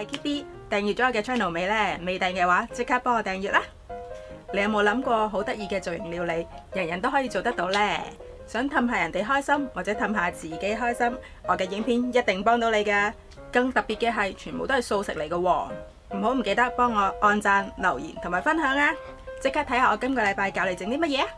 系 Kitty。订阅咗我嘅 channel 未呢？未订嘅话，即刻帮我订阅啦！你有冇谂过好得意嘅造型料理，人人都可以做得到呢？想氹下人哋开心，或者氹下自己开心，我嘅影片一定帮到你噶。更特别嘅系，全部都系素食嚟嘅，唔好唔记得帮我按赞、留言同埋分享啊！即刻睇下我今个礼拜教你整啲乜嘢啊！